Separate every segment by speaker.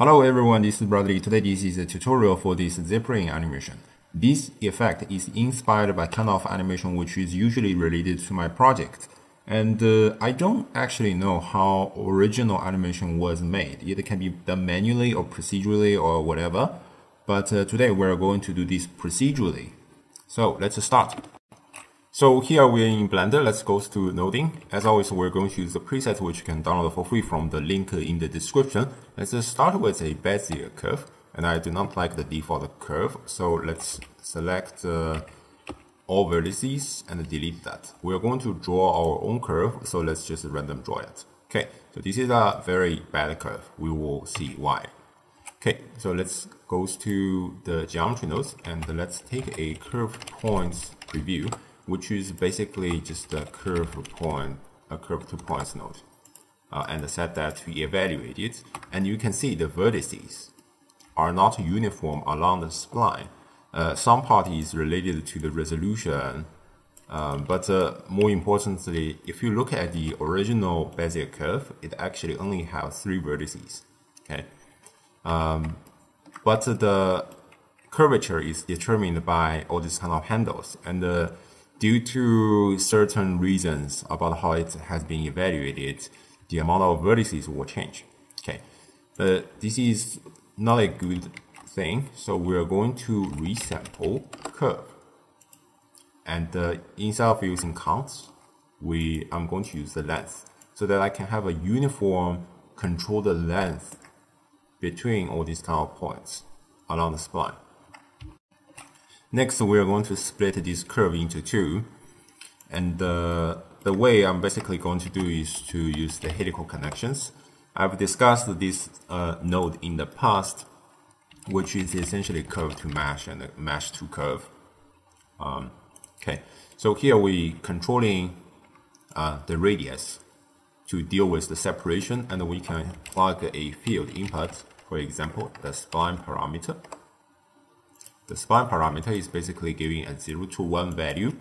Speaker 1: Hello everyone, this is Bradley. Today this is a tutorial for this zippering animation. This effect is inspired by kind of animation which is usually related to my project. And uh, I don't actually know how original animation was made. It can be done manually or procedurally or whatever. But uh, today we're going to do this procedurally. So let's start. So here we're in Blender. Let's go to noding. As always, we're going to use the preset which you can download for free from the link in the description. Let's start with a Bezier curve. And I do not like the default curve. So let's select uh, all vertices and delete that. We're going to draw our own curve. So let's just random draw it. Okay, so this is a very bad curve. We will see why. Okay, so let's go to the geometry nodes and let's take a curve points preview which is basically just a curve point, a curve to points node, uh, and set that to evaluate it. And you can see the vertices are not uniform along the spline. Uh, some part is related to the resolution, um, but uh, more importantly, if you look at the original Bezier curve, it actually only has three vertices. Okay, um, but the curvature is determined by all these kind of handles, and uh, due to certain reasons about how it has been evaluated, the amount of vertices will change. Okay, but this is not a good thing. So we're going to resample curve. And uh, instead of using counts, we I'm going to use the length so that I can have a uniform controlled length between all these kind of points along the spline. Next, we are going to split this curve into two. And uh, the way I'm basically going to do is to use the helical connections. I've discussed this uh, node in the past, which is essentially curve to mesh and mesh to curve. Um, okay, so here we controlling uh, the radius to deal with the separation, and we can plug a field input, for example, the spline parameter. The spline parameter is basically giving a 0 to 1 value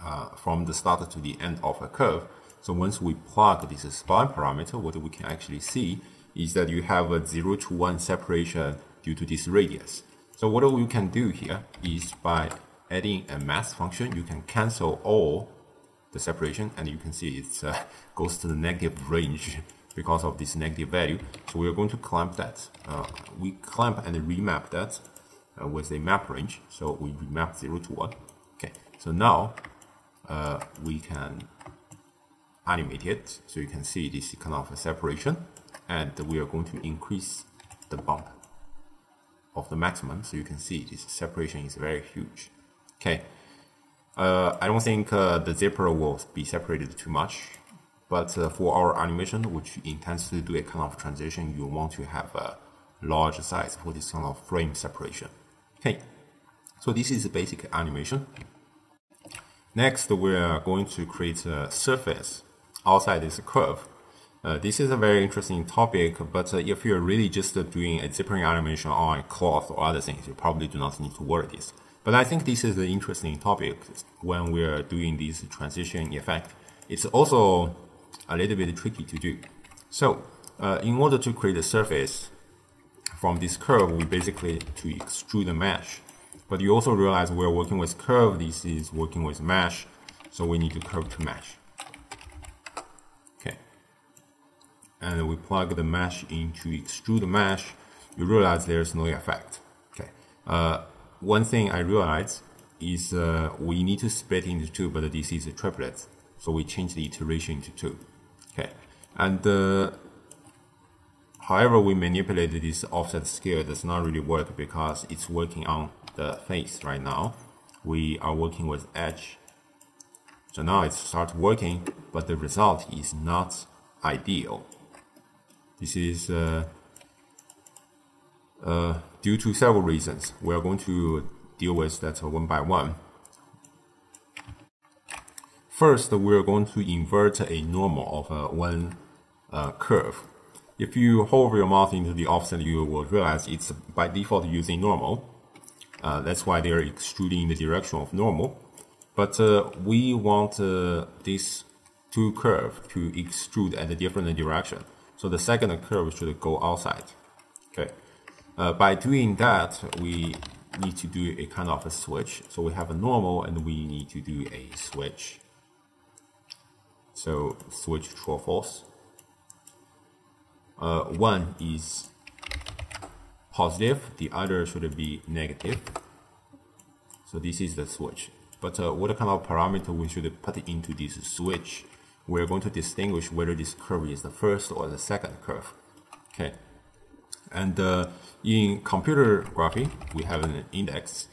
Speaker 1: uh, from the start to the end of a curve. So once we plug this spline parameter, what we can actually see is that you have a 0 to 1 separation due to this radius. So what we can do here is by adding a math function, you can cancel all the separation and you can see it uh, goes to the negative range because of this negative value. So we're going to clamp that. Uh, we clamp and remap that uh, with a map range. So we map 0 to 1. Okay, so now uh, we can animate it. So you can see this kind of a separation. And we are going to increase the bump of the maximum. So you can see this separation is very huge. Okay, uh, I don't think uh, the zipper will be separated too much. But uh, for our animation, which intends to do a kind of transition, you want to have a large size for this kind of frame separation. Okay, so this is a basic animation. Next, we are going to create a surface outside this curve. Uh, this is a very interesting topic, but uh, if you're really just uh, doing a zippering animation on cloth or other things, you probably do not need to worry this. But I think this is an interesting topic when we're doing this transition effect. It's also a little bit tricky to do. So, uh, in order to create a surface, from this curve, we basically to extrude the mesh. But you also realize we're working with curve, this is working with mesh, so we need to curve to mesh. Okay. And we plug the mesh into extrude the mesh, you realize there's no effect. Okay. Uh, one thing I realized is uh, we need to split into two, but this is a triplet. So we change the iteration into two. Okay. And uh, However, we manipulated this offset scale does not really work because it's working on the face right now. We are working with edge. So now it starts working, but the result is not ideal. This is uh, uh, due to several reasons. We are going to deal with that one by one. First, we are going to invert a normal of uh, one uh, curve if you hover your mouse into the offset, you will realize it's by default using normal. Uh, that's why they're extruding in the direction of normal. But uh, we want uh, this two curve to extrude at a different direction. So the second curve should go outside. Okay. Uh, by doing that, we need to do a kind of a switch. So we have a normal and we need to do a switch. So switch true or false. Uh, one is positive, the other should be negative. So this is the switch. But uh, what kind of parameter we should put into this switch? We're going to distinguish whether this curve is the first or the second curve. Okay. And uh, in computer graphy, we have an index.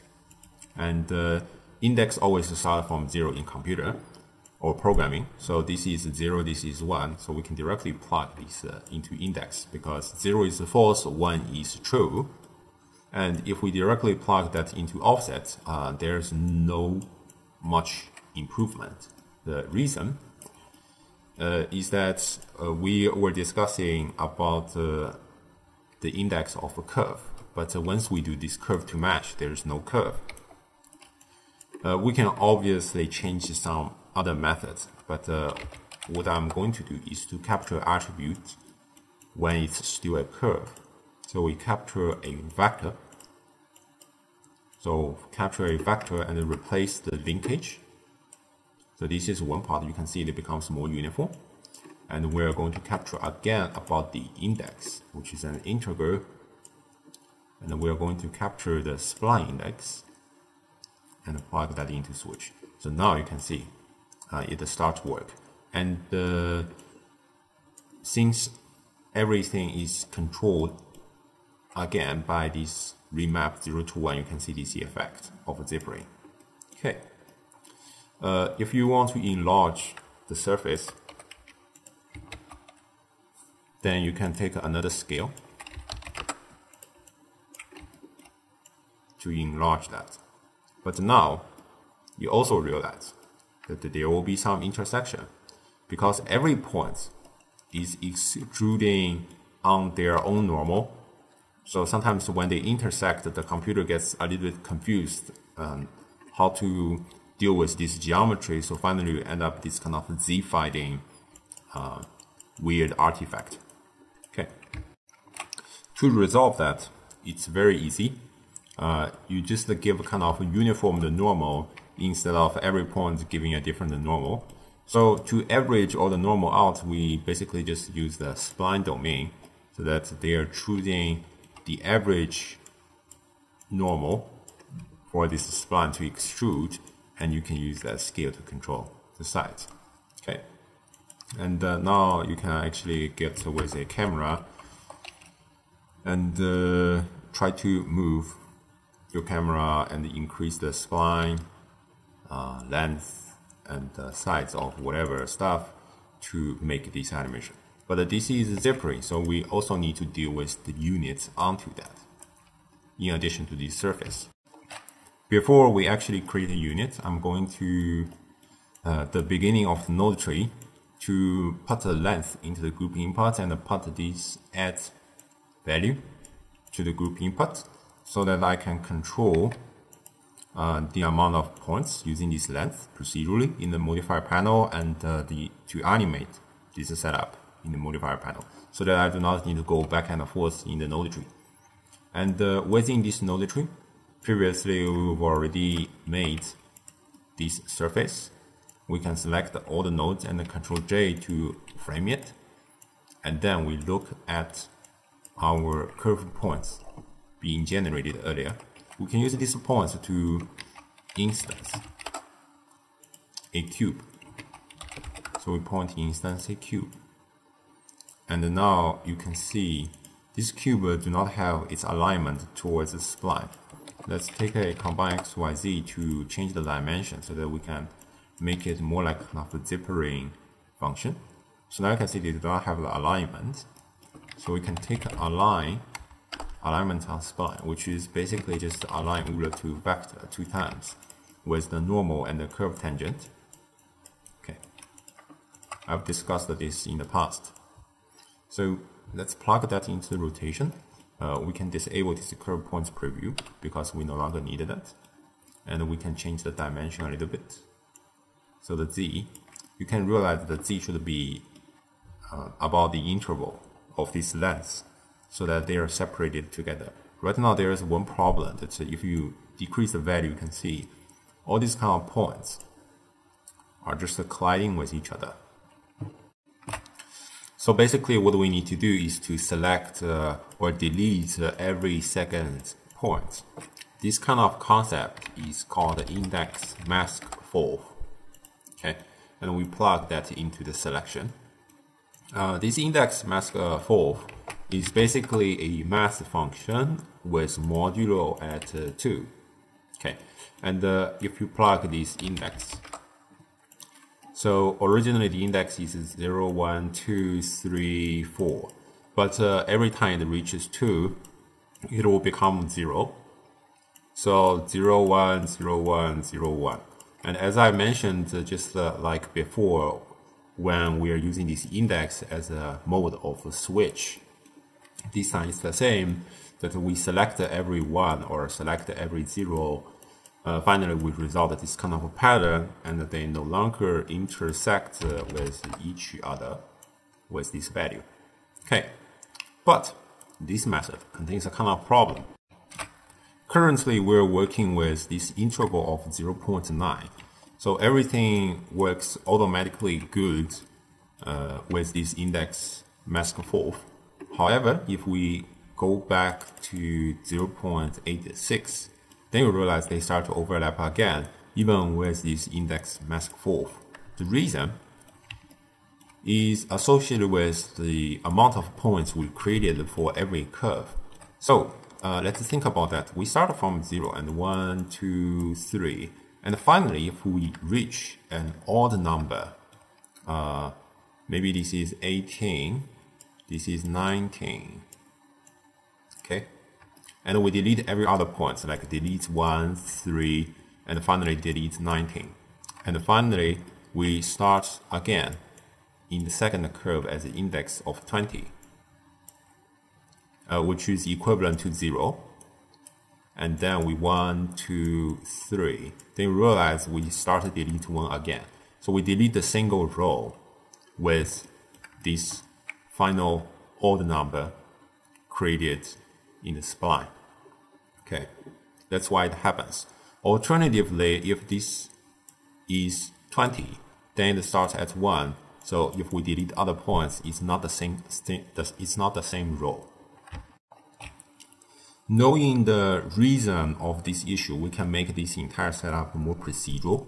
Speaker 1: And uh, index always start from zero in computer or programming. So this is zero, this is one. So we can directly plug this uh, into index because zero is false, one is true. And if we directly plug that into offset, uh, there's no much improvement. The reason uh, is that uh, we were discussing about uh, the index of a curve. But uh, once we do this curve to mesh, there's no curve. We can obviously change some other methods, but uh, what I'm going to do is to capture attribute when it's still a curve. So we capture a vector. So capture a vector and replace the linkage. So this is one part. You can see it becomes more uniform. And we're going to capture again about the index, which is an integer. And we're going to capture the spline index and plug that into switch. So now you can see it starts work. And uh, since everything is controlled again by this remap 0 to 1, you can see this effect of zippering. Okay. Uh, if you want to enlarge the surface, then you can take another scale to enlarge that. But now, you also realize that there will be some intersection because every point is extruding on their own normal. So sometimes when they intersect, the computer gets a little bit confused um, how to deal with this geometry. So finally, you end up this kind of z-fighting uh, weird artifact. Okay. To resolve that, it's very easy. Uh, you just give kind of uniform the normal instead of every point giving a different normal. So to average all the normal out, we basically just use the spline domain so that they are choosing the average normal for this spline to extrude and you can use that scale to control the size. Okay. And uh, now you can actually get with a camera and uh, try to move your camera and increase the spline uh, length and uh, size of whatever stuff to make this animation. But this is zippering, so we also need to deal with the units onto that, in addition to the surface. Before we actually create a unit, I'm going to uh, the beginning of the node tree to put the length into the group input and put this add value to the group input so that I can control uh, the amount of points using this length procedurally in the modifier panel and uh, the to animate this setup in the modifier panel so that I do not need to go back and forth in the node tree. And uh, within this node tree, previously we've already made this surface. We can select all the nodes and control J to frame it. And then we look at our curve points being generated earlier we can use these points to instance a cube. So we point instance a cube. And now you can see this cube do not have its alignment towards the spline. Let's take a combine XYZ to change the dimension so that we can make it more like kind of a zippering function. So now you can see they do not have the alignment. So we can take align alignment on spline, which is basically just align Euler to vector two times with the normal and the curve tangent. Okay, I've discussed this in the past. So let's plug that into the rotation. Uh, we can disable this curve points preview because we no longer need that. And we can change the dimension a little bit. So the z, you can realize that z should be uh, about the interval of this length so that they are separated together. Right now, there is one problem that if you decrease the value, you can see all these kind of points are just colliding with each other. So basically what we need to do is to select uh, or delete uh, every second point. This kind of concept is called index mask fourth. Okay, and we plug that into the selection. Uh, this index mask uh, fourth is basically a mask function with modulo at uh, 2. Okay, and uh, if you plug this index so originally the index is 0, 1, 2, 3, 4. But uh, every time it reaches 2, it will become 0. So 0, 1, 0, 1, 0, 1. And as I mentioned just like before, when we are using this index as a mode of a switch, this time is the same, that we select every 1 or select every 0 uh, finally we result this kind of a pattern and they no longer intersect uh, with each other with this value. Okay, but this method contains a kind of problem. Currently, we're working with this integral of 0.9. So everything works automatically good uh, with this index mask fourth. However, if we go back to 0.86, then you realize they start to overlap again, even with this index mask fourth. The reason is associated with the amount of points we created for every curve. So uh, let's think about that. We start from 0 and 1, 2, 3. And finally, if we reach an odd number, uh, maybe this is 18, this is 19, okay? and we delete every other point, so like delete 1, 3, and finally delete 19. And finally, we start again in the second curve as the index of 20, uh, which is equivalent to 0. And then we 1, 2, 3. Then realize we start to delete 1 again. So we delete the single row with this final odd number created in the spline. Okay, that's why it happens. Alternatively, if this is 20, then it starts at 1. So if we delete other points, it's not the same, it's not the same row. Knowing the reason of this issue, we can make this entire setup more procedural.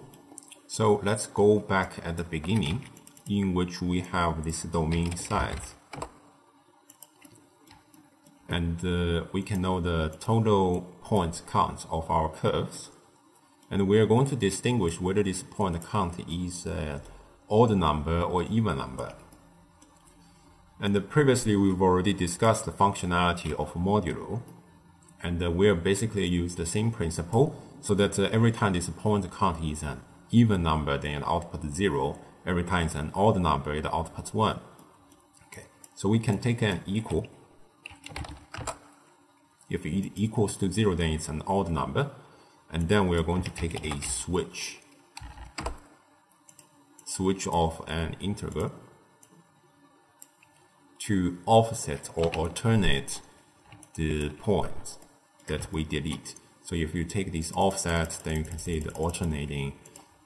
Speaker 1: So let's go back at the beginning in which we have this domain size and uh, we can know the total point count of our curves. And we are going to distinguish whether this point count is an odd number or even number. And uh, previously we've already discussed the functionality of modulo. And uh, we'll basically use the same principle so that uh, every time this point count is an even number, then it outputs 0. Every time it's an odd number, it outputs 1. Okay, so we can take an equal if it equals to 0, then it's an odd number. And then we're going to take a switch. Switch of an integer to offset or alternate the point that we delete. So if you take this offset, then you can see the alternating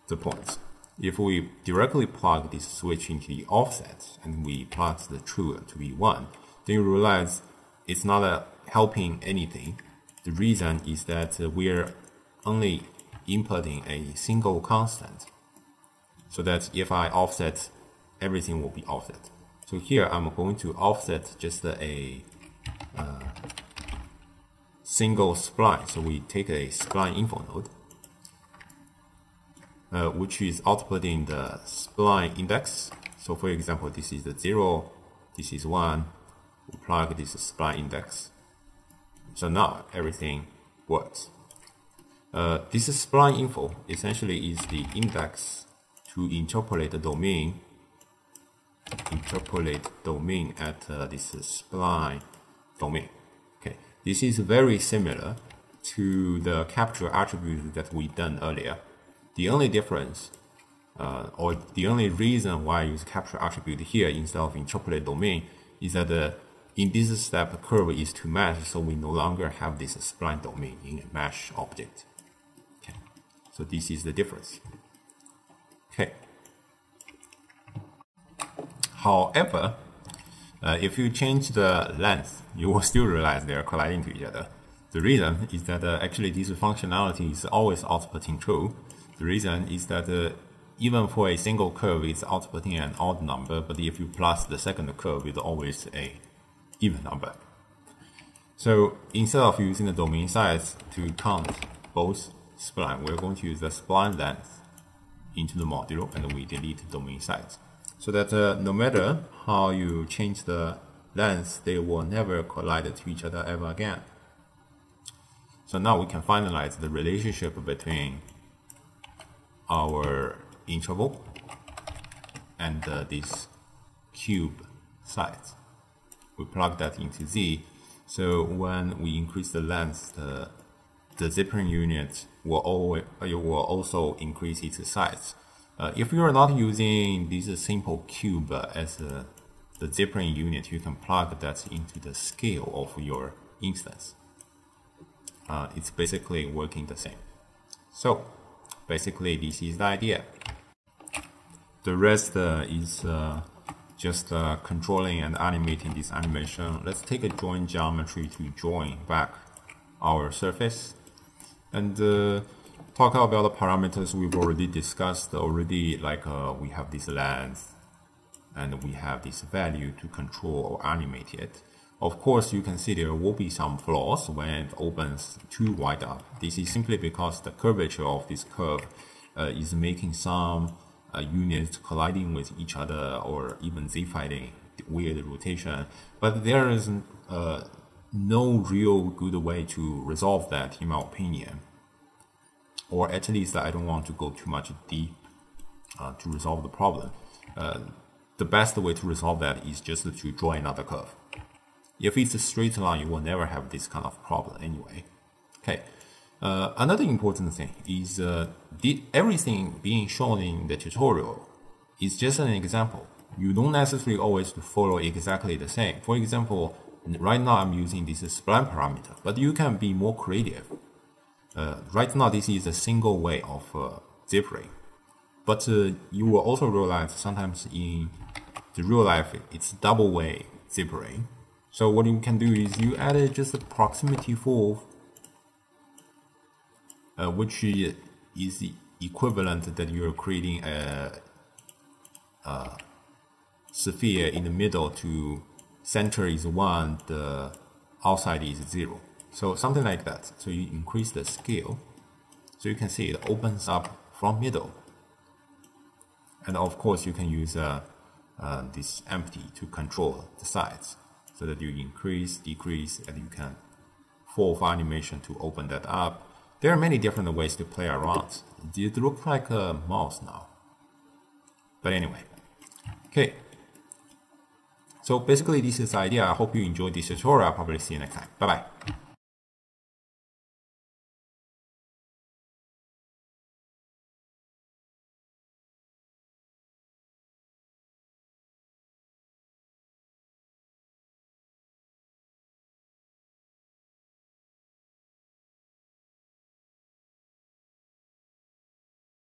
Speaker 1: the points. If we directly plug this switch into the offset and we plot the true to be 1, then you realize it's not a helping anything. The reason is that we're only inputting a single constant so that if I offset, everything will be offset. So here I'm going to offset just a uh, single spline. So we take a spline info node, uh, which is outputting the spline index. So for example, this is the 0, this is 1, we plug this spline index. So now everything works. Uh, this spline info essentially is the index to interpolate the domain interpolate domain at uh, this spline domain. This is very similar to the capture attribute that we done earlier. The only difference, uh, or the only reason why I use capture attribute here instead of interpolate domain, is that the in this step, the curve is to mesh, so we no longer have this spline domain in a mesh object. Okay, so this is the difference. Okay. However, uh, if you change the length, you will still realize they are colliding to each other. The reason is that uh, actually this functionality is always outputting true. The reason is that uh, even for a single curve, it's outputting an odd number, but if you plus the second curve, it's always a even number. So instead of using the domain size to count both spline, we're going to use the spline length into the modulo and we delete domain size. So that uh, no matter how you change the length, they will never collide to each other ever again. So now we can finalize the relationship between our interval and uh, this cube size. We plug that into Z. So when we increase the length, the, the zippering unit will, always, will also increase its size. Uh, if you are not using this simple cube as a, the zippering unit, you can plug that into the scale of your instance. Uh, it's basically working the same. So basically this is the idea. The rest uh, is uh, just uh, controlling and animating this animation. Let's take a join geometry to join back our surface. And uh, talk about the parameters we've already discussed already, like uh, we have this length and we have this value to control or animate it. Of course, you can see there will be some flaws when it opens too wide up. This is simply because the curvature of this curve uh, is making some uh, units colliding with each other or even z-fighting weird rotation. But there is uh, no real good way to resolve that, in my opinion or at least that I don't want to go too much deep uh, to resolve the problem. Uh, the best way to resolve that is just to draw another curve. If it's a straight line, you will never have this kind of problem anyway. Okay. Uh, another important thing is uh, the, everything being shown in the tutorial is just an example. You don't necessarily always follow exactly the same. For example, right now I'm using this spline parameter, but you can be more creative uh, right now, this is a single way of uh, zippering, but uh, you will also realize sometimes in the real life it's double way zippering. So what you can do is you add just a proximity fold, uh, which is the equivalent that you're creating a, a sphere in the middle to center is one, the outside is zero. So something like that. So you increase the scale. So you can see it opens up from middle. And of course you can use uh, uh, this empty to control the size so that you increase, decrease, and you can for animation to open that up. There are many different ways to play around. It looks like a mouse now. But anyway, okay. So basically this is the idea. I hope you enjoyed this tutorial. I'll probably see you next time. Bye bye.